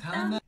他们